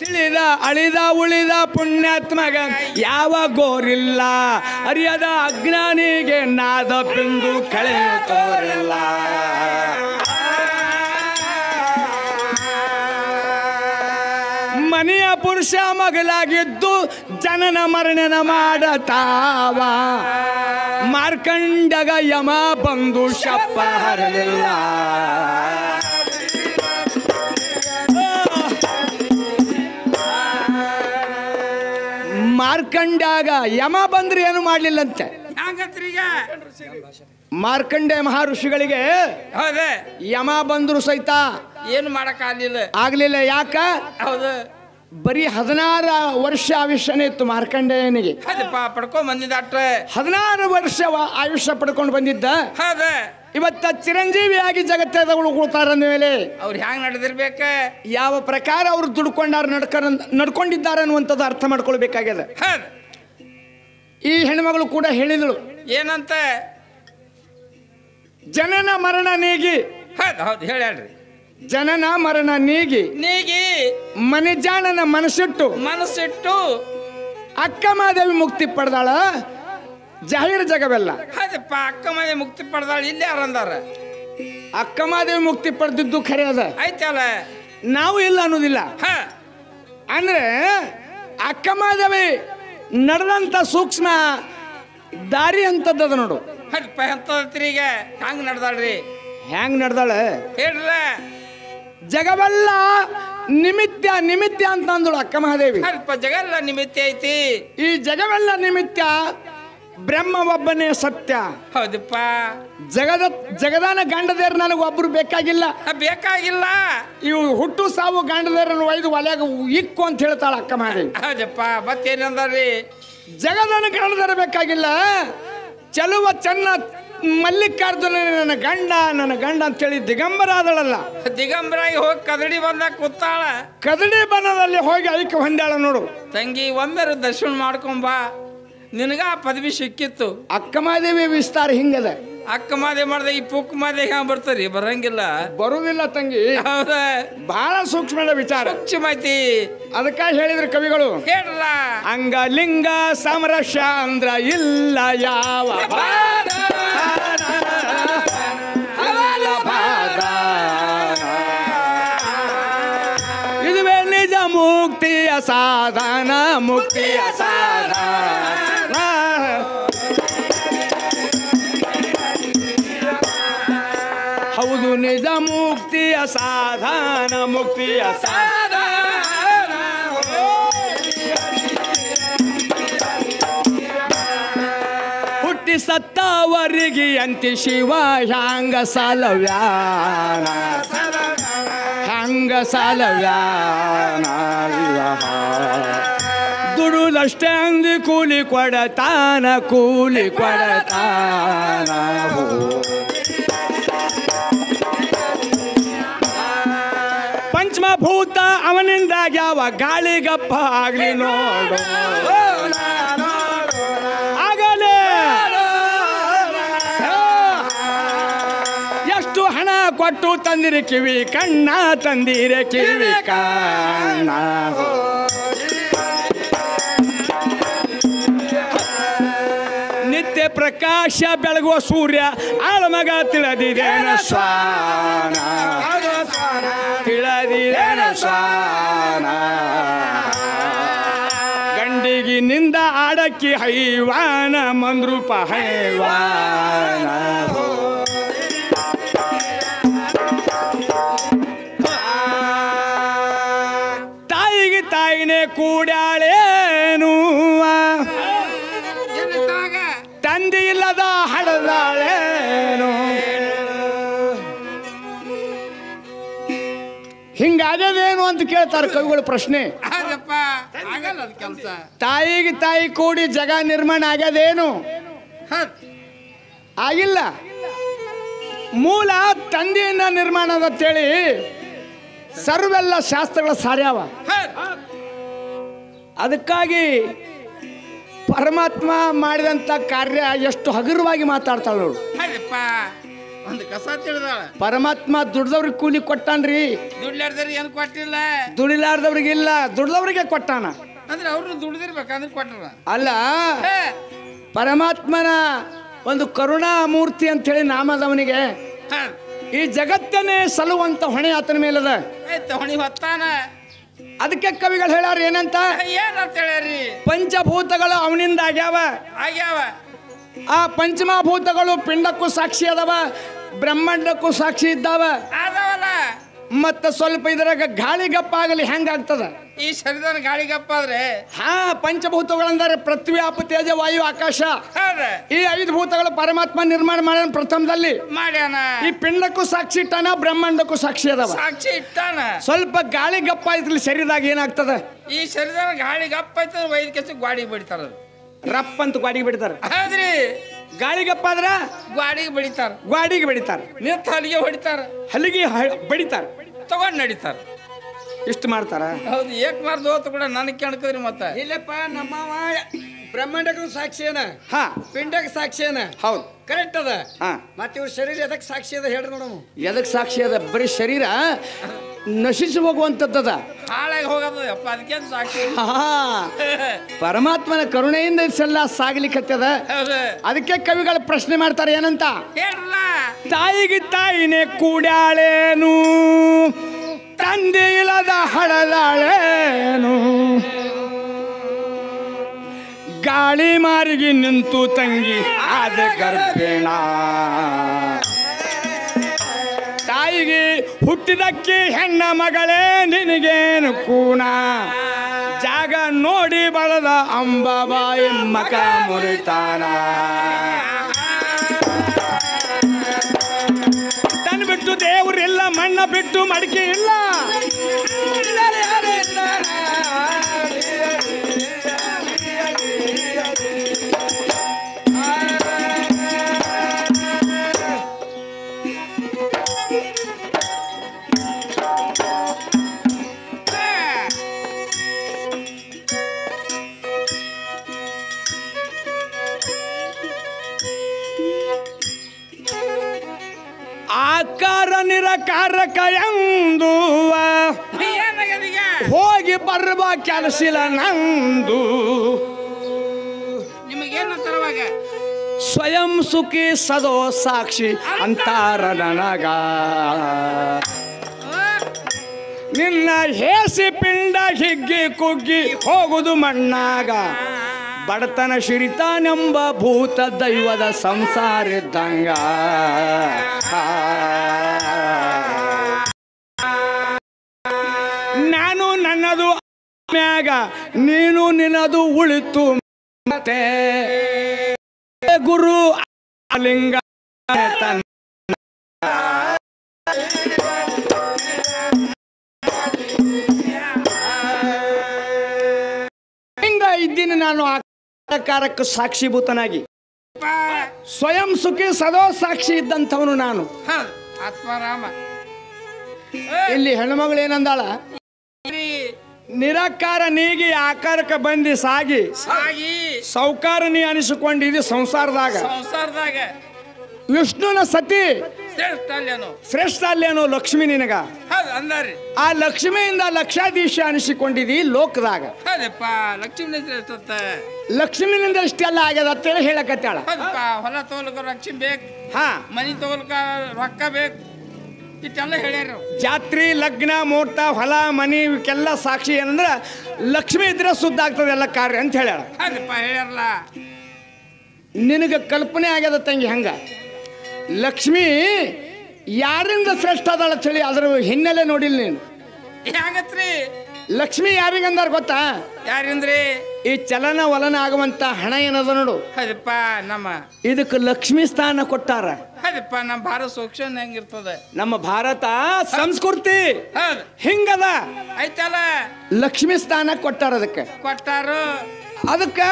ತಿಳಿದ, ಅಳಿದ, ಉಳಿದ ಪುಣ್ಯಾತ್ಮಗ ಯಾವ ಗೋರಿಲ್ಲ. ಅರಿಯದ ಅಜ್ಞಾನಿಗೆ ನಾದ ಬಿಂದು ಕಳೆಯುತ್ತೋರಿಲ್ಲ ಮನೆಯ ಪುರುಷ ಮಗಳಾಗಿದ್ದು ಜನನ ಮರಣನ ಮಾಡತಾವ. ಮಾರ್ಕಂಡಗ ಯಮ ಬಂದು ಶಪ್ಪ ಹರಲಿಲ್ಲ. ಮಾರ್ಕಂಡಾಗ ಯಮ ಬಂದ್ರೆ ಏನು ಮಾಡ್ಲಿಲ್ಲಂತೆ? ಮಾರ್ಕಂಡೆ ಮಹರ್ಷಿಗಳಿಗೆ ಹೌದೇ. ಯಮ ಬಂದ್ರು ಸಹಿತ ಏನು ಮಾಡಕ್ ಆಗ್ಲಿಲ್ಲ ಆಗ್ಲಿಲ್ಲ ಯಾಕ? ಹೌದು. ಬರೀ ಹದಿನಾರು ವರ್ಷ ಆಯುಷ್ಯನೇ ಇತ್ತು ಮಾರ್ಕಂಡೇಯನಿಗೆ. ಅದಪ್ಪ ಪಡ್ಕೊಂಡ್ ಬಂದಿದ್ದ ಹದಿನಾರು ವರ್ಷ ವ- ಆಯುಷ್ಯ ಪಡ್ಕೊಂಡು ಬಂದಿದ್ದ. ಹೌದ. ಇವತ್ತ ಚಿರಂಜೀವಿಯಾಗಿ ಜಗತ್ತದ ಉಳ್ಕೊಳ್ತಾರ ಮೇಲೆ ಅವ್ರು ಹ್ಯಾಂಗ್ ನಡೆದಿರ್ಬೇಕ? ಯಾವ ಪ್ರಕಾರ ಅವರು ದುಡ್ಕೊಂಡಾರ ನಡ್ಕ ನಡ್ಕೊಂಡಿದ್ದಾರೆ ಅನ್ನುವಂಥದ್ದು ಅರ್ಥ ಮಾಡ್ಕೊಳ್ಬೇಕಾಗ್ಯದ. ಹೌದ್. ಈ ಹೆಣ್ಮಗಳು ಕೂಡ ಹೇಳಿದಳು. ಏನಂತ? ಜನನ ಮರಣ ನೀಗಿ ಹೌದು ಹೌದ್ ಹೇಳ್ಯಾಳ್ರಿ ಜನನ ಮರಣ ನೀಗಿ ನೀಗಿ ಮನಿಜಾಣನ ಮನಸ್ಸಿಟ್ಟು ಮನಸ್ಸಿಟ್ಟು ಅಕ್ಕ ಮಾದೇವಿ ಮುಕ್ತಿ ಪಡೆದಾಳ ಜಾಹೀರ್ ಜಗವೆಲ್ಲ. ಅದಪ್ಪ ಅಕ್ಕ ಮಾದೇವಿ ಮುಕ್ತಿ ಪಡೆದಾಳ ಇಲ್ಲಿ ಯಾರಂದಾರ ಅಕ್ಕ ಮಾದೇವಿ ಮುಕ್ತಿ ಪಡೆದಿದ್ದು ಖರೆ ಅದ. ಆಯ್ತಲ್ಲ? ನಾವು ಇಲ್ಲ ಅನ್ನೋದಿಲ್ಲ. ಹ. ಅಂದ್ರೆ ಅಕ್ಕ ಮಾದೇವಿ ನಡೆದಂತ ಸೂಕ್ಷ್ಮ ದಾರಿ ಅಂತದ್ದದ ನೋಡು. ಹಂಗ್ ನಡ್ದಾಳ್ರಿ? ಹೆಂಗ್ ನಡೆದಾಳೆ? ಹೇಳ್ರ ಜಗವೆಲ್ಲ ನಿಮಿತ್ಯ ನಿಮಿತ್ಯ ಅಂತ ಅಂದಳು ಅಕ್ಕ ಮಹಾದೇವಿ. ಅಲ್ಪ ಜಗಲ್ಲ ನಿಮಿತ್ಯ ಐತಿ. ಈ ಜಗವೆಲ್ಲ ನಿಮಿತ್ಯ ಬ್ರಹ್ಮ ಒಬ್ಬನೇ ಸತ್ಯ. ಹೌದಪ್ಪ. ಜಗದ ಜಗದಾನ ಗಂಡದೇರ್ ನನಗೆ ಒಬ್ರು ಬೇಕಾಗಿಲ್ಲ. ಬೇಕಾಗಿಲ್ಲ. ಇವು ಹುಟ್ಟು ಸಾವು ಗಂಡದೇರನ್ನು ಒಯ್ದು ಒಲೆಯಾಗ ಇಕ್ಕು ಅಂತ ಹೇಳ್ತಾಳ ಅಕ್ಕ ಮಹಾದೇವಿ. ಹೌದಪ್ಪ ಮತ್ತೇನಂದ್ರಿ? ಜಗದನ ಗಂಡದರ ಬೇಕಾಗಿಲ್ಲ. ಚೆಲುವ ಚೆನ್ನ ಮಲ್ಲಿಕಾರ್ಜುನ ನನ್ನ ಗಂಡ ನನ್ನ ಗಂಡ ಅಂತೇಳಿ ದಿಗಂಬರ ಆದಳಲ್ಲ. ದಿಗಂಬರಾಗಿ ಹೋಗಿ ಕದಡಿ ಬಂದಾಗ ಕೂತಾಳ. ಕದಡಿ ಬನದಲ್ಲಿ ಹೋಗಿ ಐಕ್ಯ ಹೊಂದಾಳ ನೋಡು. ತಂಗಿ ಒಮ್ಮೆ ದರ್ಶನ ಮಾಡ್ಕೊಂಬಾ ನಿನಗ ಆ ಪದವಿ ಸಿಕ್ಕಿತ್ತು. ಅಕ್ಕ ಮಹಾದೇವಿ ವಿಸ್ತಾರ ಹಿಂಗದ. ಅಕ್ಕ ಮಾದೆ ಮಾಡ್ದೆ ಈ ಪುಕ್ ಮಾದೆ ಹ್ಯಾಂಗ ಬರ್ತಾರಿ? ಬರಂಗಿಲ್ಲ. ಬರುವುದಿಲ್ಲ ತಂಗಿ. ಹೌದ? ಬಹಳ ಸೂಕ್ಷ್ಮ ವಿಚಾರ. ಮಾತಿ ಅದಕ್ಕ ಹೇಳಿದ್ರು ಕವಿಗಳು. ಹೇಳ್ರಲ್ಲ ಅಂಗಲಿಂಗ ಸಮರಸ ಅಂದ್ರ ಇಲ್ಲ ಯಾವ. ಸಾಧನ ಮುಕ್ತಿಯ ಸಾಧನ. ಹೌದು, ನಿಜ ಮುಕ್ತಿಯ ಸಾಧನ ಮುಕ್ತಿಯ ಸಾಧನ. ಹುಟ್ಟಿ ಸತ್ತವರಿಗೆ ಅಂತಿ ಶಿವ ಹ್ಯಾಂಗ ಸಾಲವ್ಯಾನ. ಹ್ಯಾಂಗ ಸಾಲವ್ಯಾನ ದುಡುಲಷ್ಟೇ ಅಂದಿ ಕೂಲಿ ಕೊಡತಾನ ಕೂಲಿ ಕೊಡತಾನ. ಪಂಚಮಭೂತ ಅವನಿಂದಾಗ್ಯಾವ ಗಾಳಿಗಪ್ಪ ಆಗ್ಲಿ ನೋಡು ತಂದಿರ ತಂದಿರಿ ಕಿವಿ ಕಣ್ಣ ತಂದಿರ ಕಿವಿ ಕಣ್ಣ. ನಿತ್ಯ ಪ್ರಕಾಶ ಬೆಳಗುವ ಸೂರ್ಯ ಆಳಮಗ ತಿಳದಿದೇನ ಸ್ವಾನ? ತಿಳದಿದೇನ ಸ್ವಾನ? ಗಂಡಿಗಿನಿಂದ ಆಡಕ್ಕಿ ಹೈವಾನ ಮಂದ್ರೂಪ ಹೈವಾನ. ತಾಯಿನೇ ಕೂಡ್ಯಾಳೇನು ತಂದೆ ಇಲ್ಲದ ಹಡದಾಳೇನು? ಹಿಂಗಾದೇನು ಅಂತ ಕೇಳ್ತಾರೆ ಕವಿಗಳು ಪ್ರಶ್ನೆ. ತಾಯಿಗೆ ತಾಯಿ ಕೂಡಿ ಜಗ ನಿರ್ಮಾಣ ಆಗ್ಯದೇನು? ಆಗಿಲ್ಲ. ಮೂಲ ತಂದೆಯಿಂದ ನಿರ್ಮಾಣ ಅಂತೇಳಿ ಸರ್ವೆಲ್ಲ ಶಾಸ್ತ್ರಗಳ ಸಾರ್ಯಾವ. ಅದಕ್ಕಾಗಿ ಪರಮಾತ್ಮ ಮಾಡಿದಂಥ ಕಾರ್ಯ ಎಷ್ಟು ಹಗುರವಾಗಿ ಮಾತಾಡ್ತಾಳೆ ನೋಡು. ಒಂದು ಕಸ ತಿಳಿದಾಳ. ಪರಮಾತ್ಮ ದುಡ್ದವ್ರಿಗೆ ಕೂಲಿ ಕೊಟ್ಟಾನ್ರಿ. ದುಡಿಲಾರ್ದವ್ರಿಗೆ ಏನು ಕೊಟ್ಟಿಲ್ಲ. ದುಡಿಲಾರ್ದವ್ರಿಗಿಲ್ಲ ದುಡ್ದವ್ರಿಗೆ ಕೊಟ್ಟಾನ. ಅಂದ್ರೆ ಅವ್ರು ದುಡ್ದಿರ್ಬೇಕಂದ್ರೆ ಕೊಟ್ಟರು ಅಲ್ಲ ಪರಮಾತ್ಮನ ಒಂದು ಕರುಣಾ ಮೂರ್ತಿ ಅಂತ ಹೇಳಿ ನಾಮದವನಿಗೆ ಈ ಜಗತ್ತನ್ನೇ ಸಲುವಂತ ಹೊಣೆ ಆತನ ಮೇಲದ. ಹೊಣಿ ಹೊತ್ತಾನ. ಅದಕ್ಕೆ ಕವಿಗಳು ಹೇಳಾರ ಏನಂತ? ಏನಂತ ಹೇಳ್ಯಾರಿ ಪಂಚಭೂತಗಳು ಅವನಿಂದ ಆಗ್ಯಾವ. ಆಗ್ಯಾವ. ಆ ಪಂಚಮಭೂತಗಳು ಪಿಂಡಕ್ಕೂ ಸಾಕ್ಷಿ ಅದಾವ ಬ್ರಹ್ಮಾಂಡಕ್ಕೂ ಸಾಕ್ಷಿ ಇದ್ದಾವ. ಮತ್ತ ಸ್ವಲ್ಪ ಇದ್ರಾಗ ಗಾಳಿ ಗಪ್ಪಾಗಲಿ ಹೆಂಗಾಗ್ತದ? ಈ ಶರೀರದ ಗಾಳಿಗಪ್ಪ ಆದ್ರೆ? ಹಾ ಪಂಚಭೂತಗಳಂದ್ರೆ ಪೃಥ್ವಿ ಆಪ ತೇಜ ವಾಯು ಆಕಾಶ. ಹೌದ. ಈ ಐದು ಭೂತಗಳು ಪರಮಾತ್ಮ ನಿರ್ಮಾಣ ಮಾಡ್ಯಾನ ಪ್ರಥಮದಲ್ಲಿ. ಮಾಡ್ಯಾನ? ಈ ಪಿಂಡಕ್ಕೂ ಸಾಕ್ಷಿ ಇಟ್ಟಾನ ಬ್ರಹ್ಮಾಂಡಕ್ಕೂ ಸಾಕ್ಷಿ ಅದಾವ. ಸಾಕ್ಷಿ ಇಟ್ಟಾನ? ಸ್ವಲ್ಪ ಗಾಳಿ ಗಪ್ಪ ಇದ್ರಲ್ಲಿ ಶರೀರದಾಗ ಏನಾಗ್ತದ? ಈ ಶರೀರದ ಗಾಳಿಗಪ್ಪ ಐತಂದ್ರೆ ವೈದ್ ಗಾಡಿ ಬಿಡ್ತಾರ. ರಪ್ಪ ಅಂತ ಗಾಡಿಗೆ ಬಿಡ್ತಾರ. ಹೌದ್ರಿ. ಗಾಳಿ ಗಪ್ಪ ಆದ್ರ ಗಾಡಿಗೆ ಬಡಿತಾರ. ಗಾಡಿಗೆ ಬಡಿತಾರ. ನಿಂತ ಹಲಿಗೆ ಹೊಡಿತಾರ. ಹಲಿಗೆ ಹ- ಬಡಿತಾರ. ತಗೊಂಡ್ ನಡೀತಾರ. ಇಷ್ಟು ಮಾಡ್ತಾರ? ಹೌದು ಏಕ್ ಮಾರ್ದು ಹೋತು ಕೂಡ ನನಗೆ ಕೆಣಕದ್ರಿ ಮತ್ತೆ. ಇಲ್ಲಪ್ಪ ನಮ್ಮವ ಬ್ರಹ್ಮಾಂಡಕ್ಕೂ ಸಾಕ್ಷಿ ಏನ? ಹಾ. ಪಿಂಡಕ್ಕೆ ಸಾಕ್ಷಿ ಏನ? ಹೌದು. ಕರೆಕ್ಟ್ ಅದ. ಹಾ. ಮತ್ತೆ ಇವ್ರ ಶರೀರ ಎದಕ್ಕೆ ಸಾಕ್ಷಿ ಅದ ಹೇಳ್ರಿ ನೋಡಮ್ಮ. ಎದಕ್ ಸಾಕ್ಷಿ ಅದ? ಬರೀ ಶರೀರ? ನಶಿಸಿ ಹೋಗುವಂಥದ್ದದ? ಹಾಳಾಗಿ ಹೋಗೋದು. ಅಪ್ಪ ಅದಕ್ಕೆ ಸಾಕ್ಷಿ? ಪರಮಾತ್ಮನ ಕರುಣೆಯಿಂದ ಸೆಲ್ಲ ಸಾಗಲಿಕ್ಕತ್ತದ ಹೌದು. ಅದಕ್ಕೆ ಕವಿಗಳು ಪ್ರಶ್ನೆ ಮಾಡ್ತಾರೆ ಏನಂತ? ತಾಯಿಗೆ ತಾಯಿನೇ ಕೂಡ್ಯಾಳೇನು? ತಂದೆ ಇಲ್ಲದ ಹಳದಾಳೇನು? ಗಾಳಿ ಮಾರಿಗೆ ನಿಂತು ತಂಗಿ, ಆದ ಗರ್ಭಿಣ. ತಾಯಿಗೆ ಹುಟ್ಟಿದಕ್ಕೆ ಹೆಣ್ಣ ಮಗಳೇ ನಿನಗೇನು ಕೂಣ? ಜಾಗ ನೋಡಿ ಬಳದ ಅಂಬಾಬಾಯಿ ಮಕ ಮುರಿತಾನ. ತನ್ನ ಬಿಟ್ಟು ದೇವರಿಲ್ಲ, ಮಣ್ಣ ಬಿಟ್ಟು ಮಡಿಕೆ ಇಲ್ಲ. ಕೆಲಸಿಲ್ಲ ನಂದು. ಸ್ವಯಂ ಸುಖಿ ಸದೋ ಸಾಕ್ಷಿ ಅಂತಾರ ನನಗ. ನಿನ್ನ ಹೇಸಿ ಪಿಂಡ ಹಿಗ್ಗಿ ಕುಗ್ಗಿ ಹೋಗುದು ಮಣ್ಣಾಗ. ಬಡತನ ಶಿರಿತಾನೆಂಬ ಭೂತ ದೈವದ ಸಂಸಾರ ಮ್ಯಾಗ ನೀನು ನಿನದು ಉಳಿತು ಮತ್ತೆ ಗುರು ಲಿಂಗ ಇದ್ದೀನಿ ನಾನು ಆ ಕಾರಕ್ಕೆ ಸಾಕ್ಷಿಭೂತನಾಗಿ. ಸ್ವಯಂ ಸುಖಿ ಸದೋ ಸಾಕ್ಷಿ ಇದ್ದಂಥವನು ನಾನು. ಆತ್ಮಾರಾಮ. ಇಲ್ಲಿ ಹೆಣ್ಮಗಳು ಏನಂದಾಳ? ನಿರಾಕಾರ ನೀಗಿ ಆಕಾರಕ್ಕೆ ಬಂದಿ ಸಾಗಿ. ಸಾಗಿ. ಸೌಕಾರ ನೀ ಅನಿಸಿಕೊಂಡಿದ್ದು ಸಂಸಾರದಾಗ. ಸಂಸಾರದಾಗ. ವಿಷ್ಣುನ ಸತಿ ಶ್ರೇಷ್ಠ ಅಲ್ಲೇನು ಲಕ್ಷ್ಮಿ ನಿನಗ? ಆ ಲಕ್ಷ್ಮಿಯಿಂದ ಲಕ್ಷಾಧೀಶ ಅನಿಸಿಕೊಂಡಿದಿ ಲೋಕದಾಗ. ಲಕ್ಷ್ಮಿನಿಂದ ಇಷ್ಟೆಲ್ಲ ಆಗ್ಯದ ಅಂತೇಳಿ ಹೇಳಕತ್ತಾಳ. ಹೊಲ ತೋಲ್ಕ ಲಕ್ಷ್ಮಿ ಬೇಕು. ಹಾ. ಮನಿ ತೋಲ್ಕ ರೊಕ್ಕ ಬೇಕು. ಇಷ್ಟೆಲ್ಲ ಹೇಳ್ಯಾರ ಜಾತ್ರೆ ಲಗ್ನ ಮುಹೂರ್ತ ಹೊಲ ಮನಿ ಇವಕ್ಕೆಲ್ಲ ಸಾಕ್ಷಿ ಏನಂದ್ರೆ ಲಕ್ಷ್ಮಿ ಇದ್ರೆ ಸುದ್ದ ಆಗ್ತದೆ ಎಲ್ಲ ಕಾರ್ಯ ಅಂತ ಹೇಳ ಹೇಳ್ಯಾರಲ್ಲ ನಿನಗೆ ಕಲ್ಪನೆ ಆಗ್ಯದ ತಂಗಿ ಹಂಗ. ಲಕ್ಷ್ಮಿ ಯಾರಿಂದ ಶ್ರೇಷ್ಠ ಅದಾಳ ಚಳಿ ಅದ್ರ ಹಿನ್ನೆಲೆ ನೋಡಿಲ್ಲ ನೀನು. ಹೆಂಗತ್ರಿ? ಲಕ್ಷ್ಮಿ ಯಾರಿಗಂದಾರ ಗೊತ್ತಾ? ಯಾರಿಂದ್ರಿ? ಈ ಚಲನ ವಲನ ಆಗುವಂತ ಹಣ ಏನದ ನೋಡು. ಅದಪ್ಪ ನಮ್ಮ ಇದಕ್ಕೆ ಲಕ್ಷ್ಮಿ ಸ್ಥಾನ ಕೊಟ್ಟಾರ. ಅದಪ್ಪ ನಮ್ಮ ಭಾರತ ಸೂಕ್ಷ್ಮ ಹೆಂಗಿರ್ತದ ನಮ್ಮ ಭಾರತ ಸಂಸ್ಕೃತಿ ಹೌದು. ಹಿಂಗದ. ಐತಲ್ಲ ಲಕ್ಷ್ಮಿ ಸ್ಥಾನ ಕೊಟ್ಟಾರ ಅದಕ್ಕೆ. ಕೊಟ್ಟಾರು. ಅದಕ್ಕೆ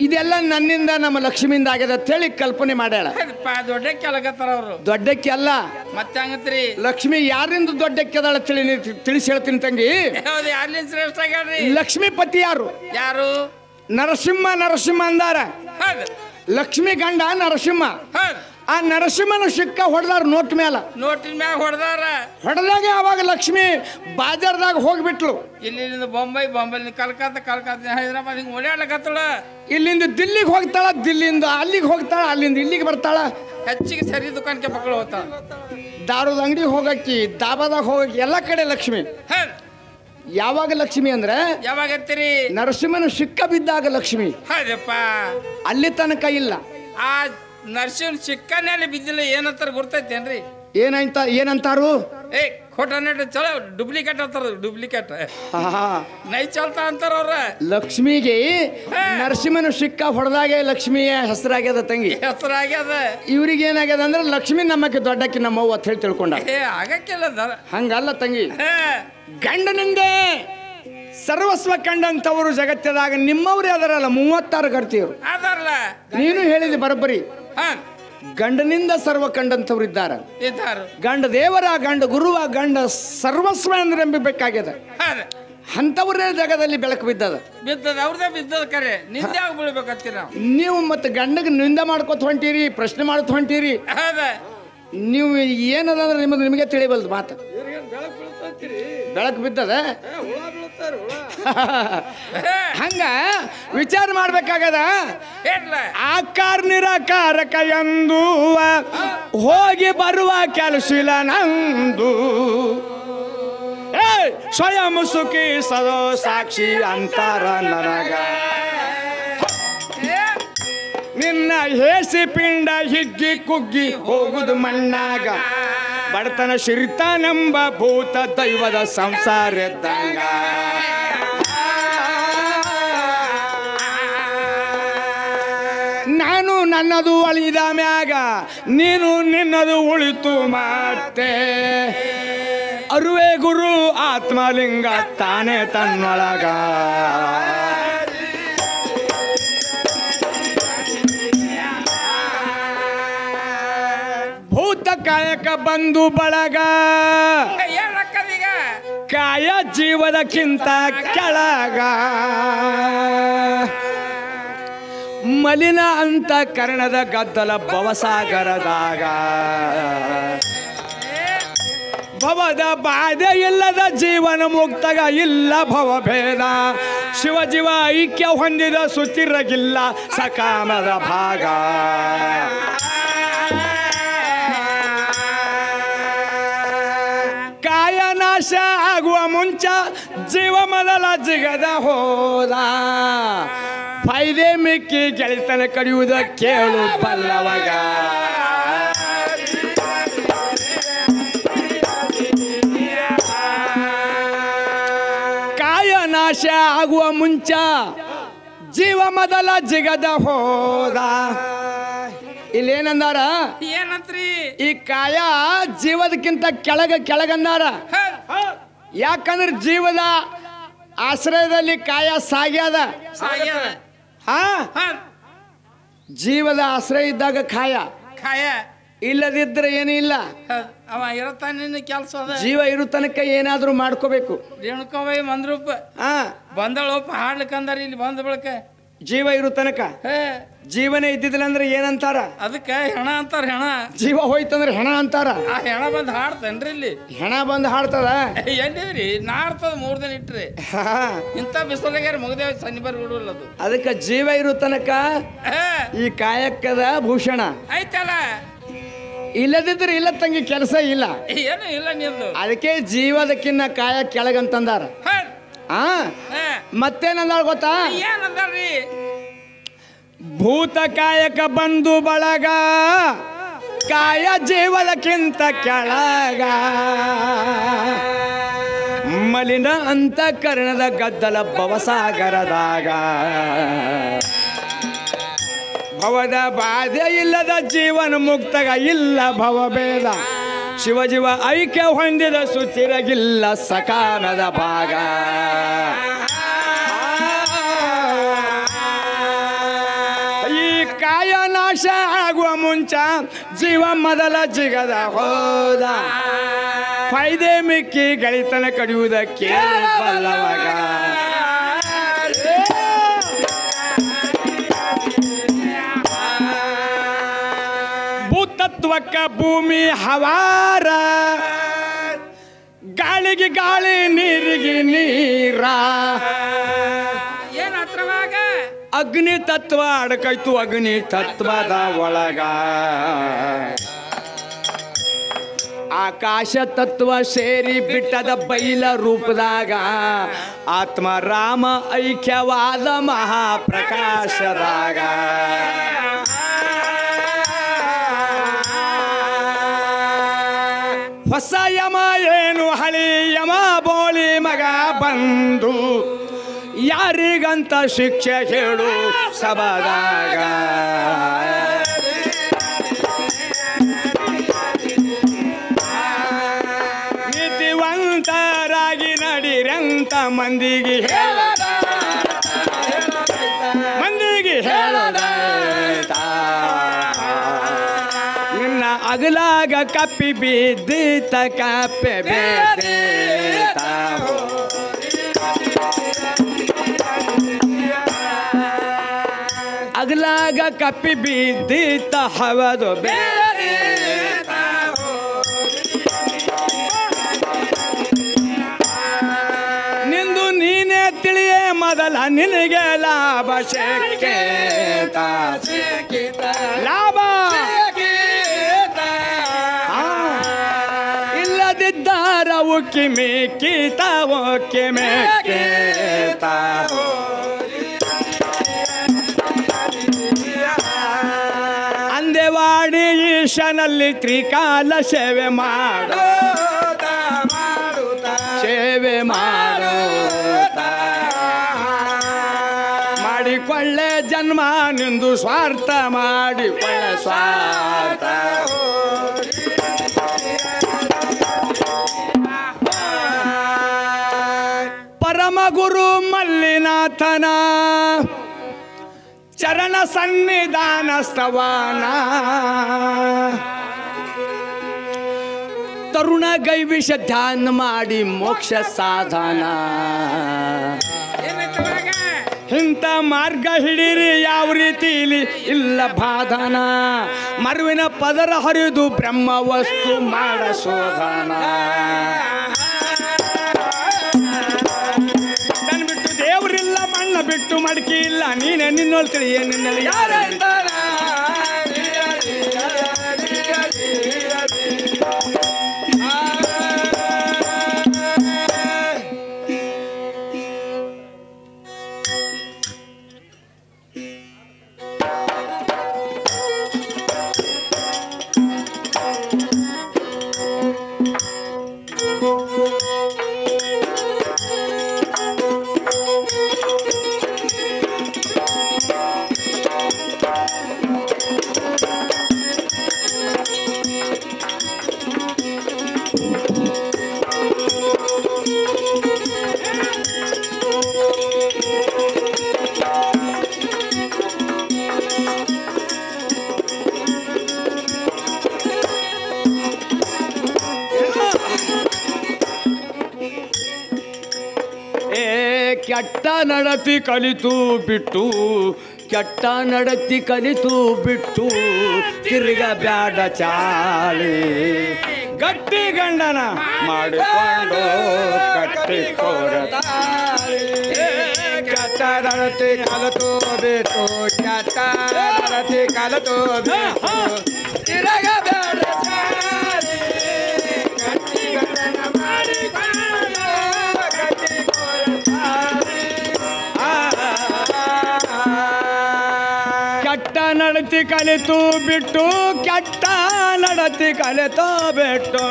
ಇದೆಲ್ಲ ನನ್ನಿಂದ ನಮ್ಮ ಲಕ್ಷ್ಮಿಯಿಂದ ಆಗ್ಯದ ಅಂತ ಹೇಳಿ ಕಲ್ಪನೆ ಮಾಡ್ಯಾಳ. ದೊಡ್ಡಕ್ಕೆ ದೊಡ್ಡ ಕೆಳಗತ್ತಾರ ಅವರು. ದೊಡ್ಡಕ್ಕೆ ಅಲ್ಲ. ಮತ್ತೆ ಹಂಗತ್ರಿ? ಲಕ್ಷ್ಮಿ ಯಾರಿಂದ ದೊಡ್ಡಕ್ಕೆ ಅದಾಳ ತಿಳಿ ತಿಳಿಸಿ ಹೇಳ್ತೀನಿ ತಂಗಿ. ಹೌದು ಯಾರ್ಲಿಂದ ಶ್ರೇಷ್ಠ ಆಗ್ಯಾಳ್ರಿ? ಲಕ್ಷ್ಮಿ ಪತಿ ಯಾರು? ಯಾರು? ನರಸಿಂಹ ನರಸಿಂಹ ಅಂದಾರ. ಲಕ್ಷ್ಮಿ ಗಂಡ ನರಸಿಂಹ. ಆ ನರಸಿಂಹನ ಸಿಕ್ಕ ಹೊಡೆದಾರ ನೋಟ್ ಮ್ಯಾಲ. ನೋಟಿನ ಮ್ಯಾಗ ಹೊಡೆದಾರ. ಹೊಡೆದಾಗ ಅವಾಗ ಲಕ್ಷ್ಮಿ ಬಾಜಾರ್ದಾಗ ಹೋಗ್ಬಿಟ್ಲು. ಇಲ್ಲಿಂದ ಬೊಂಬೈ ಬೊಂಬೈಲಿಂದ ಕಲ್ಕತ್ತಾ ಕಲ್ಕತ್ತಾ ಹೈದರಾಬಾದ್ ಹಿಂಗೆ ಓಡಾಡ್ಲಕತ್ತಳ. ಇಲ್ಲಿಂದ ದಿಲ್ಲಿಗೆ ಹೋಗ್ತಾಳ ದಿಲ್ಲಿಂದ ಅಲ್ಲಿಗೆ ಹೋಗ್ತಾಳ ಅಲ್ಲಿಂದ ಇಲ್ಲಿಗೆ ಬರ್ತಾಳ. ಹೆಚ್ಚಿಗೆ ಸರಿ ದುಕಾನ್ಗೆ ಮಕ್ಕಳು ಹೋಗ್ತಾಳ. ದಾರದ ಅಂಗಡಿ ಹೋಗಕ್ಕಿ ದಾಬಾದಾಗ ಹೋಗಕ್ಕಿ ಎಲ್ಲ ಕಡೆ ಲಕ್ಷ್ಮಿ. ಯಾವಾಗ ಲಕ್ಷ್ಮಿ ಅಂದ್ರೆ? ಯಾವಾಗ ನರಸಿಂಹನ ಸಿಕ್ಕ ಬಿದ್ದಾಗ ಲಕ್ಷ್ಮಿ. ಹೌದಪ್ಪ. ಅಲ್ಲಿ ತನಕ ಇಲ್ಲ. ಆ ನರ್ಸಿಂಗ್ ಚಿಕ್ಕನಲ್ಲಿ ಬಿದ್ದಿಲ್ಲ ಏನಂತಾರ ಗುರ್ತೈತೇನ್ರಿ? ಏನಂತ ಏನಂತಾರು? ಏ ಕೊಟ್ಟ ನಡೆ ಚಲೋ ಡೂಪ್ಲಿಕೇಟ್ ಅಂತಾರ ಡೂಪ್ಲಿಕೇಟ್. ನೈ ಚಲ್ತ ಅಂತಾರ ಅವ್ರ. ಲಕ್ಷ್ಮಿಗೆ ನರಸಿಂಹನ ಸಿಕ್ಕ ಹೊಡೆದಾಗೆ ಲಕ್ಷ್ಮಿಯ ಹೆಸರಾಗ್ಯದ ತಂಗಿ. ಹೆಸರಾಗ್ಯದ. ಇವ್ರಿಗೆ ಏನಾಗ್ಯದ ಅಂದ್ರೆ ಲಕ್ಷ್ಮಿ ನಮ್ಮಕ್ಕೆ ದೊಡ್ಡಕ್ಕೆ ನಮ್ಮವ್ವ ಅಂತ ಹೇಳಿ ತಿಳ್ಕೊಂಡ. ಏ ಆಗಕ್ಕಿಲ್ಲ ದರ ಹಂಗಲ್ಲ ತಂಗಿ. ಗಂಡನಿಂದೆ ಸರ್ವಸ್ವ ಕಂಡಂತವರು ಜಗತ್ತದಾಗ ನಿಮ್ಮವ್ರೇ ಅದರಲ್ಲ ಮೂವತ್ತಾರು ಕರ್ತೀವ್ರು ಅದರಲ್ಲ. ನೀನು ಹೇಳಿದಿ ಬರೋಬ್ಬರಿ. ಗಂಡನಿಂದ ಸರ್ವ ಕಂಡಂಥವ್ರು ಇದ್ದಾರೆ. ಇದ್ದಾರ. ಗಂಡ ದೇವರ ಗಂಡ ಗುರುವ ಗಂಡ ಸರ್ವಸ್ವ ಅಂದ್ರೆ ನಂಬಬೇಕಾಗ್ಯದ ಹೌದ ಅಂಥವ್ರೇ ಜಗದಲ್ಲಿ ಬೆಳಕು ಬಿದ್ದದ. ಬಿದ್ದದ ಅವ್ರದೇ ಬಿದ್ದದ ಕರೆ. ನಿಂದೆ ಯಾವಾಗ ಬೀಳ್ಬೇಕತ್ತೀರ ನಾವು. ನೀವು ಮತ್ತೆ ಗಂಡಗೆ ನಿಂದ ಮಾಡ್ಕೊತ ಹೊಂಟೀರಿ ಪ್ರಶ್ನೆ ಮಾಡತ್ ಹೊಂಟೀರಿ. ನೀವು ಏನದ ಅಂದ್ರೆ ನಿಮ್ಮದು ನಿಮಗೆ ತಿಳಿಬಲ್ದು ಮಾತು. ಬೆಳಕು ಬಿದ್ದದ? ಹಂಗ ವಿಚಾರ ಮಾಡ್ಬೇಕಾಗದ ಆಕಾರ ನಿರಾಕಾರಕ ಎಂದು ಹೋಗಿ ಬರುವ ಕೆಲಸಿಲ್ಲ ನಂದು. ಸ್ವಯಂ ಸುಖಿ ಸದೋ ಸಾಕ್ಷಿ ಅಂತಾರ ನನಗ. ನಿನ್ನ ಹೇಸಿ ಪಿಂಡ ಹಿಗ್ಗಿ ಕುಗ್ಗಿ ಹೋಗುದು ಮಣ್ಣಾಗ. ಬಡತನ ಶಿರಿತಾನೆಂಬ ಭೂತ ದೈವದ ಸಂಸಾರ ನನ್ನದು ಅಳಿದ ಮ್ಯಾಗ, ನೀನು ನಿನ್ನದು ಉಳಿತು ಮತ್ತೆ ಅರುವೆ ಗುರು ಆತ್ಮಲಿಂಗ ತಾನೇ ತನ್ನೊಳಗ. ಭೂತ ಕಾಯಕ ಬಂದು ಬಳಗ. ಕಾಯ ಜೀವದಕ್ಕಿಂತ ಕೆಳಗ. ಮಲಿನ ಅಂತ ಕರ್ಣದ ಗದ್ದಲ ಭವಸಾಗರದಾಗ. ಭವದ ಬಾಧೆ ಇಲ್ಲದ ಜೀವನ ಮುಕ್ತಗ ಇಲ್ಲ ಭವಭೇದ ಶಿವಜೀವ ಐಕ್ಯ ಹೊಂದಿದ ಸುತ್ತಿರಗಿಲ್ಲ ಸಕಾಮದ ಭಾಗ. ಕಾಯ ನಾಶ ಆಗುವ ಮುಂಚ ಜೀವ ಮೊದಲ ಜಿಗದ ಹೋದ. ಫೈದೆ ಮಿಕ್ಕಿ ಗೆಳೆತನ ಕಡಿಯುವುದ ಕೇಳು ಬಲ್ಲವಗ. ಕಾಯ ನಾಶ ಆಗುವ ಮುಂಚ ಜೀವ ಮೊದಲ ಜಿಗದ ಹೋದ. ಇಲ್ಲೇನಂದಾರ? ಏನಂತ್ರಿ? ಈ ಕಾಯ ಜೀವದಕ್ಕಿಂತ ಕೆಳಗ ಕೆಳಗಂದಾರ. ಯಾಕಂದ್ರ ಯಾಕಂದ್ರೆ ಜೀವದ ಆಶ್ರಯದಲ್ಲಿ ಕಾಯ ಸಾಗ್ಯದ. ಸಾಗ್ಯದ. ಹಾ? ಜೀವದ ಆಶ್ರಯ ಇದ್ದಾಗ ಖಾಯ. ಖಾಯ. ಇಲ್ಲದಿದ್ರೆ ಏನೂ ಇಲ್ಲ. ಅವ ನಿನ್ನ ಕೆಲಸ ಜೀವ ಇರೋ ತನಕ ಏನಾದ್ರೂ ಮಾಡ್ಕೋಬೇಕು. ರೇಣುಕವೈ ಮಂದ್ರೂಪ. ಹಾ. ಬಂದಳಪ್ಪ ಹಾಡ್ಲಿಕ್ಕಂದಾರ ಇಲ್ಲಿ ಬಂದ ಬಳಕ. ಜೀವ ಇರೋ ತನಕ ಜೀವನೇ ಇದ್ದಿದ್ದಿಲ್ಲ ಅಂದ್ರೆ ಏನಂತಾರ? ಅದಕ್ಕೆ ಹೆಣ ಅಂತಾರ ಹೆಣ. ಜೀವ ಹೋಯ್ತಂದ್ರೆ ಹೆಣ ಅಂತಾರ? ಆ ಹೆಣ ಬಂದು ಹಾಡ್ತೇನ್ರಿ ಇಲ್ಲಿ? ಹೆಣ ಬಂದು ಹಾಡ್ತದ? ಎಲ್ಲಿದ್ರಿ? ನಾರ್ತದ ಮೂರ್ ದಿನ ಇಟ್ರಿ. ಇಂತ ಇಂಥ ಬಿಸಿಲಾಗ್ಯಾರ ಮುಗ್ದೇವ ಶನಿವಾರ ಬಿಡುವಲ್ಲ ಅದು. ಅದಕ್ಕೆ ಜೀವ ಇರೋ ತನಕ ಈ ಕಾಯಕದ ಭೂಷಣ. ಐತಲ್ಲ ಇಲ್ಲದಿದ್ರೆ ಇಲ್ಲ ತಂಗಿ ಕೆಲಸ ಇಲ್ಲ. ಏನು ಇಲ್ಲ ನಿಂದು. ಅದಕ್ಕೆ ಜೀವದಕ್ಕಿನ್ನ ಕಾಯ ಕೆಳಗಂತಂದಾರ. ಆ? ಮತ್ತೇನಂದಾಳ ಗೊತ್ತಾ? ಏನಂದ್ರಿ ಭೂತ ಕಾಯಕ ಬಂದು ಬಳಗ ಕಾಯ ಜೀವದಕ್ಕಿಂತ ಕೆಳಗ. ಮಲಿನ ಅಂತ ಕರ್ಣದ ಗದ್ದಲ ಭವಸಾಗರದಾಗ. ಭವದ ಬಾಧೆ ಇಲ್ಲದ ಜೀವನ ಮುಕ್ತಗ ಇಲ್ಲ ಭವಭೇದ. ಶಿವಜೀವ ಐಕ್ಯ ಹೊಂದಿದ ಸುತ್ತಿರಗಿಲ್ಲ ಸಕಾನದ ಭಾಗ. ಈ ಕಾಯ ನಾಶ ಆಗುವ ಮುಂಚ ಜೀವ ಮೊದಲ ಜಿಗದ ಹೋದ. ಫೈದೆ ಮಿಕ್ಕಿ ಗಳಿತನ ಕಡಿಯುವುದಕ್ಕೆ ಬಲ್ಲವಾಗ. ಭೂತ ಭೂಮಿ ಹವಾರ. ಗಾಳಿಗೆ ಗಾಳಿ ನೀರಿಗೆ ನೀರ. ಏನ್ ಹತ್ರವಾಗ ಅಗ್ನಿ ತತ್ವ ಅಡಕೈತು ಅಗ್ನಿ ತತ್ವದ ಒಳಗ. ಆಕಾಶ ತತ್ವ ಸೇರಿ ಬಿಟ್ಟದ ಬೈಲ ರೂಪದಾಗ. ಆತ್ಮ ರಾಮ ಐಕ್ಯವಾದ ಮಹಾಪ್ರಕಾಶದಾಗ. ಹೊಸ ಏನು ಹಳಿ ಬೋಳಿ ಮಗ ಬಂದು ಯಾರಿಗಂತ ಶಿಕ್ಷೆ ಹೇಳು ಸಬದಾಗ ನೀತಿವಂತರಾಗಿ ನಡಿರಂತ ಮಂದಿಗೆ ಹೇಳದ ಕಪ್ಪಿ ಬಿದ್ದಿತ ಕಪ್ಪೆ ಬೇದಿತ ಅಗಲಾಗ ಕಪ್ಪಿ ಬಿದ್ದಿತ ಹವದು ಬೇರೆ ನಿಂದು ನೀನೇ ತಿಳಿಯೇ ಮೊದಲ ನಿನಗೆ ಲಾಭ ಶಕ್ತ ಲಾಭ ಉಕ್ಕಿ ಮೇಕಿತ ಓಕೆ ಮೇಕಿತ ಅಂದೆವಾಡಿ ಈಶನಲ್ಲಿ ತ್ರಿಕಾಲ ಸೇವೆ ಮಾಡು. ಸೇವೆ ಮಾಡು. ಮಾಡಿಕೊಳ್ಳೆ ಜನ್ಮ, ನಿಂದು ಸ್ವಾರ್ಥ, ಮಾಡಿಕೊಳ್ಳೆ ಸ್ವಾರ್ಥ. ಚರಣ ಸನ್ನಿಧಾನ ಸ್ತವಾನ ತರುಣ ಗೈವಿಷ ಧ್ಯಾನ ಮಾಡಿ ಮೋಕ್ಷ ಸಾಧನ. ಇಂತ ಮಾರ್ಗ ಹಿಡೀರಿ ಯಾವ ರೀತಿಲಿ ಇಲ್ಲ ಬಾಧನ. ಮರುವಿನ ಪದರ ಹರಿದು ಬ್ರಹ್ಮ ವಸ್ತು ಮಾಡ ಶೋಧನ. ಇಲ್ಲ ನೀನೆ ನಿನ್ನೋಳ್ ಏನ್ ನಿನ್ನಲ್ಲಿ ಯಾರ ನಡತಿ ಕಲಿತು ಬಿಟ್ಟು ಕೆಟ್ಟ ನಡತಿ ಕಲಿತು ಬಿಟ್ಟು ತಿರ್ಗ ಬ್ಯಾಡ ಚಾಳಿ ಗಟ್ಟಿ ಗಂಡನ ಮಾಡಿಕೊಂಡು ಕಟ್ಟಿ ಕೆಟ್ಟ ನಡತಿ ಕಲಿತು ಬಿಟ್ಟು ಕೆಟ್ಟ ನಡತಿ ಕಲಿತು ಬಿಟ್ಟು ತಿರ್ಗ ನಡತಿ ಕಲಿತು ಬಿಟ್ಟು ಕೆಟ್ಟ ನಡತಿ ಕಲಿತು ಬಿಟ್ಟು.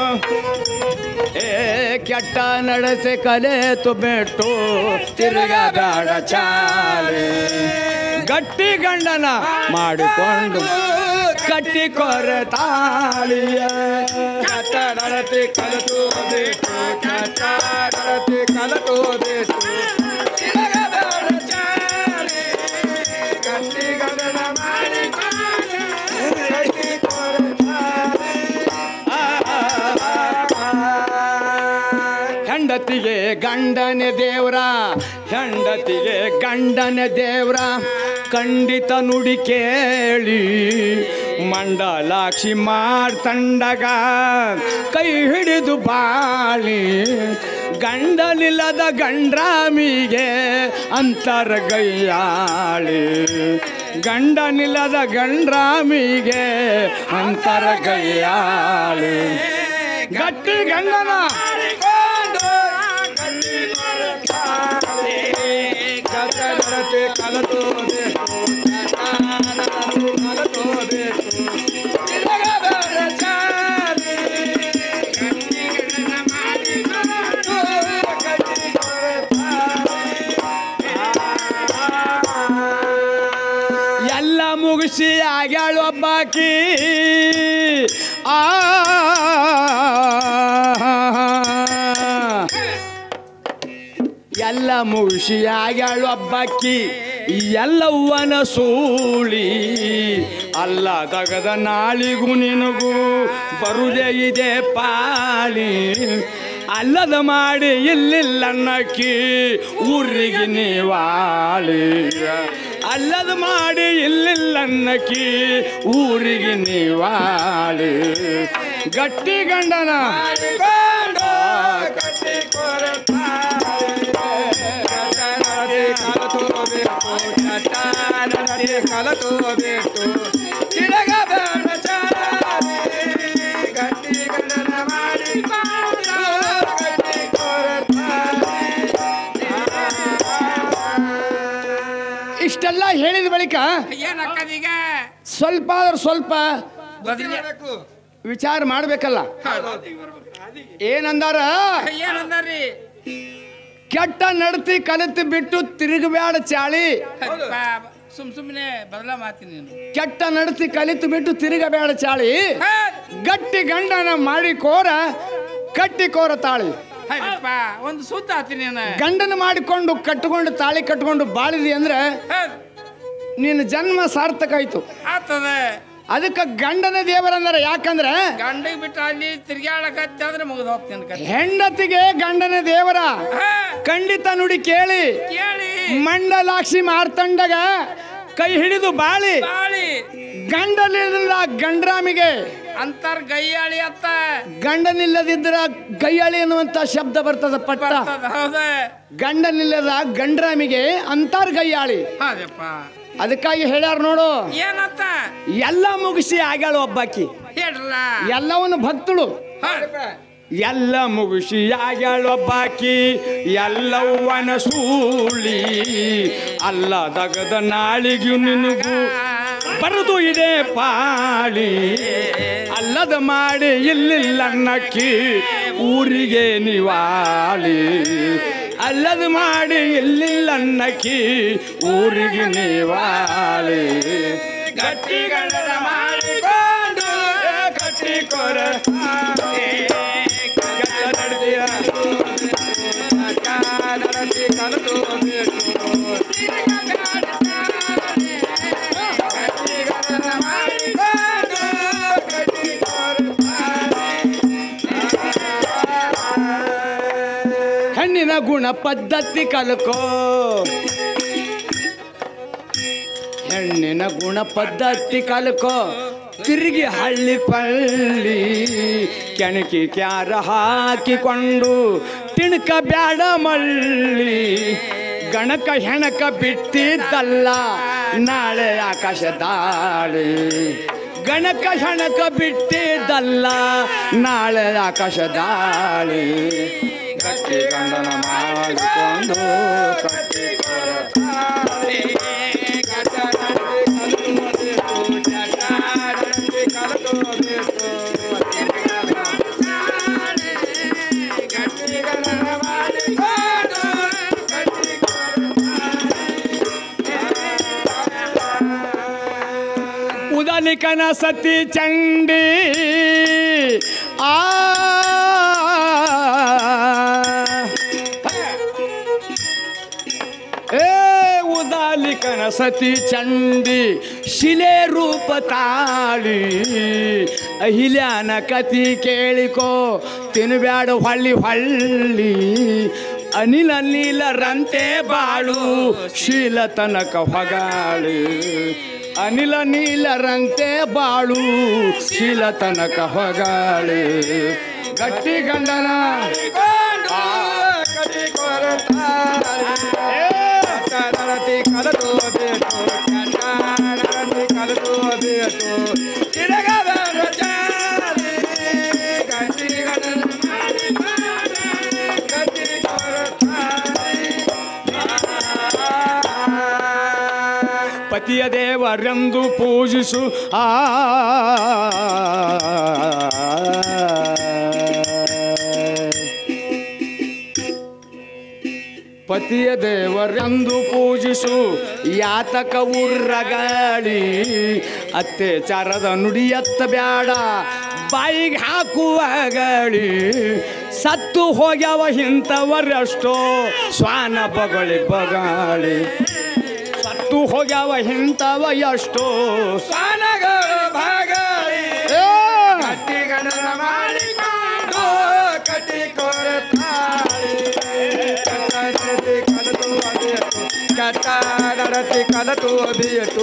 ಏ, ಕೆಟ್ಟ ನಡತೆ ಕಲಿತು ಬಿಟ್ಟು ತಿರುಗಬೇಡ ಚಾಲೆ. ಗಟ್ಟಿ ಗಂಡನ ಮಾಡಿಕೊಂಡು ಕಟ್ಟಿ ಕೊರೆ ತಾಳಿಯ ಕೆಟ್ಟ ನಡತೆ ಕಲಿತು ಬಿಟ್ಟು, ಕೆಟ್ಟ ನಡತೆ ಕಲಿತು ಹೆಂಡತಿಗೆ ಗಂಡನೆ ದೇವ್ರ, ಹೆಂಡತಿಗೆ ಗಂಡನೆ ದೇವ್ರ. ಖಂಡಿತ ನುಡಿ ಕೇಳಿ, ಮಂಡಲಾಕ್ಷಿ ಮಾಡ್ತಂಡಗ ಕೈ ಹಿಡಿದು ಬಾಳಿ, ಗಂಡಲಿಲ್ಲದ ಗಂಡ್ರಾಮಿಗೆ ಅಂತರ ಗೈಯಾಳಿ. ಗಂಡನಿಲ್ಲದ ಗಂಡ್ರಾಮಿಗೆ ಅಂತರ ಗೈಯಾಳಿ. ಗಟ್ಟಿ ಗಂಡನ. ಮುಗಿಸಿ ಆಗ್ಯಾಳು ಒಬ್ಬಾಕಿ ಆ. ಎಲ್ಲ ಮುಗಿಸಿ ಆಗ್ಯಾಳು ಒಬ್ಬಾಕಿ ಎಲ್ಲವ್ವನ ಸೂಳಿ ಅಲ್ಲ ತಗದ ನಾಳಿಗೂ ನಿನಗೂ ಬರುದೇ ಇದೆ ಪಾಳಿ. ಅಲ್ಲದ ಮಾಡಿ ಇಲ್ಲಿಲ್ಲನ್ನಕ್ಕಿ ಊರಿಗೆ ನೀವಾಳಿ ಅಲ್ಲದ ಮಾಡಿ ಇಲ್ಲಿಲ್ಲನ್ನಕ್ಕಿ ಊರಿಗೆ ನೀವಾಳಿ. ಗಟ್ಟಿ ಗಂಡನ ಹೇಳಿದ ಬಳಿಕ ಏನಕ್ಕದೀಗ? ಸ್ವಲ್ಪ ಆದ್ರೆ ಸ್ವಲ್ಪ ವಿಚಾರ ಮಾಡ್ಬೇಕಲ್ಲ. ಏನಂದಾರ? ಏನಂದಾರಿ ಕೆಟ್ಟ ನಡತಿ ಕಲಿತು ಬಿಟ್ಟು ತಿರುಗಬೇಡ ಚಾಳಿ. ಸುಮ್ ಸುಮ್ಮನೆ ಬದಲ ಮಾತಿ ನೀನು. ಕೆಟ್ಟ ನಡತಿ ಕಲಿತು ಬಿಟ್ಟು ತಿರುಗಬೇಡ ಚಾಳಿ. ಗಟ್ಟಿ ಗಂಡನ ಮಾಡಿ ಕೋರ ಕಟ್ಟಿ ಕೋರ ತಾಳಿ. ಒಂದು ಸುತ್ತ ಗಂಡನ ಮಾಡಿಕೊಂಡು ಕಟ್ಟಿಕೊಂಡು ತಾಳಿ ಕಟ್ಕೊಂಡು ಬಾಳಿದಿ ಅಂದ್ರೆ. ನಿನ್ನ ಜನ್ಮ ಸಾರ್ಥಕ ಆಯ್ತು. ಆತದ ಅದಕ್ಕೆ ಗಂಡನ ದೇವರಂದ್ರೆ ಯಾಕಂದ್ರೆ ಗಂಡಿಗೆ ಬಿಟ್ಟು ಅಲ್ಲಿ ತಿರ್ಗ್ಯಾಳಕತ್ತೆ ಅಂದ್ರೆ ಮುಗಿದು ಹೋಗ್ತೀನಿ ಹೆಂಡತಿಗೆ ಗಂಡನ ದೇವರ ಖಂಡಿತ ನುಡಿ ಕೇಳಿ. ಕೇಳಿ. ಮಂಡಲಾಕ್ಷಿ ಮಾರ್ತಂಡಗ ಕೈ ಹಿಡಿದು ಬಾಳಿ. ಬಾಳಿ. ಗಂಡನಿಲ್ಲ ಗಂಡ್ರಾಮಿಗೆ ಅಂತರ್ ಗೈಯಾಳಿ ಅತ್ತ. ಗಂಡನಿಲ್ಲದಿದ್ರ ಗೈಯಾಳಿ ಅನ್ನುವಂತ ಶಬ್ದ ಬರ್ತದ ಪಟ್ಟ. ಗಂಡನಿಲ್ಲದ ಗಂಡ್ರಾಮಿಗೆ ಅಂತರ್ ಗೈಯಾಳಿ. ಅದಕ್ಕಾಗಿ ಹೇಳ್ಯಾರ ನೋಡು. ಏನತ್ತ? ಎಲ್ಲ ಮುಗಿಸಿ ಆಗ್ಯಾಳು ಒಬ್ಬಾಕಿ. ಎಲ್ಲವನ್ನು ಭಕ್ತಳು. ಎಲ್ಲ ಮುಗಿಸಿ ಆಗ್ಯಾಳು ಒಬ್ಬಾಕಿ. ಎಲ್ಲವನ ಸೂಳಿ ಅಲ್ಲ ದಗದ ನಾಳಿಗೂ ನಿನಗೂ ಬರದು ಇದೆ ಪಾಳಿ. ಅಲ್ಲದ ಮಾಡಿ ಇಲ್ಲಿಲ್ಲನ್ನಕ್ಕಿ ಊರಿಗೆ ನಿವಾಳಿ. ಅಲ್ಲದ ಮಾಡಿ ಇಲ್ಲಿಲ್ಲನ್ನಕ್ಕಿ ಊರಿಗೆ ನಿವಾಳಿ ಗಟ್ಟಿಗಳ ಮಾಡಿಕೊಂಡು ಗಟ್ಟಿ ಕೊರ ಹೆಣ್ಣಿನ ಗುಣ ಪದ್ಧತಿ ಕಲ್ಕೋ. ಹೆಣ್ಣಿನ ಗುಣ ಪದ್ಧತಿ ಕಲ್ಕೋ. ತಿರುಗಿ ಹಳ್ಳಿ ಪಳ್ಳಿ, ಕೆಣಕಿ ಕ್ಯಾರ ಹಾಕಿಕೊಂಡು, ತಿಣಕ ಬ್ಯಾಡ ಮಳ್ಳಿ, ಗಣಕ ಹೆಣಕ ಬಿಟ್ಟಿದ್ದಲ್ಲ, ನಾಳೆ ಆಕಾಶ ದಾಳಿ. ಗಣಕ ಹೆಣಕ ಬಿಟ್ಟಿದ್ದಲ್ಲ, ನಾಳೆ ಆಕಾಶ ದಾಳಿ. ಗಟ್ಟಿ ಗಂಡನ ಮಾಡಿಕೊಂಡು ಕಟ್ಟಿ ಉದಲಿಕನ ಸತಿ ಚಂಡಿ ಆ ಸತಿ ಚಂಡಿ ಶಿಲೆ ರೂಪ ತಾಳಿ ಅಹಿಲ್ಯಾನ ಕತಿ ಕೇಳಿಕೋ, ತಿನ್ಬ್ಯಾಡ ಹೊಳ್ಳಿ ಹೊಳ್ಳಿ. ಅನಿಲ ನೀಲರಂತೆ ಬಾಳು, ಶೀಲ ತನಕ ಹೊಗಾಳಿ. ಅನಿಲ ನೀಲರಂತೆ ಬಾಳು, ಶೀಲ ತನಕ ಹೊಗಾಳು. ಗಟ್ಟಿ ಗಂಡನ. ದೇವರೆಂದು ಪೂಜಿಸು. ಆ. ಪತಿಯ ದೇವರೆಂದು ಪೂಜಿಸು. ಯಾತಕ ಉರ್ರಗಾಳಿ ಅತ್ಯಾಚಾರದ ನುಡಿಯತ್ತ ಬ್ಯಾಡ. ಬಾಯಿಗೆ ಹಾಕುವ ಗಾಳಿ, ಸತ್ತು ಹೋಗ್ಯಾವ ಇಂಥವರಷ್ಟೋ. ಸ್ವಾನ ಬಗಳಿ ಬಗಾಳಿ ಸತ್ತು ಹೋಗ್ಯಾವ ಇಂಥವ ಎಷ್ಟೋ ಸ್ವಾನಗಳು ಬಗಾಳಿ ಕಟ್ಟಿ ಗಣನ ಮಾಡಿಕೊಂಡು ಕಟ್ಟಿ ಕೊರತಾಳಿ ಕಟ್ಟಡತಿ ಕಲತು ಅದಿಯಟು ಕಟ್ಟಡತಿ ಕಲತು ಅದಿಯಟು ಗಟ್ಟಿ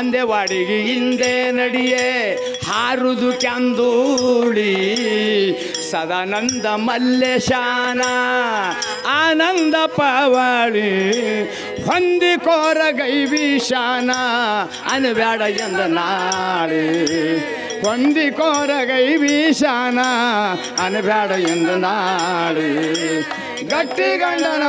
ಅಂದೆವಾಡಿಗೆ ಹಿಂದೆ ನಡಿಯೇ ಹಾರುದು ಕ್ಯಾಂದೂಳಿ. ಸದಾನಂದ ಮಲ್ಲೇಶಾನ ಆನಂದ ಪವಾಳಿ ಹೊಂದಿಕೋರ ಗೈವಿಶಾನ ಅನ್ಬ್ಯಾಡ ಎಂದ ನಾಳಿ. ಹೊಂದಿಕೋರ ಗೈವಿಶಾನ ಅನ್ಬ್ಯಾಡ ಎಂದ ನಾಳಿ. ಗಟ್ಟಿ ಗಂಡನ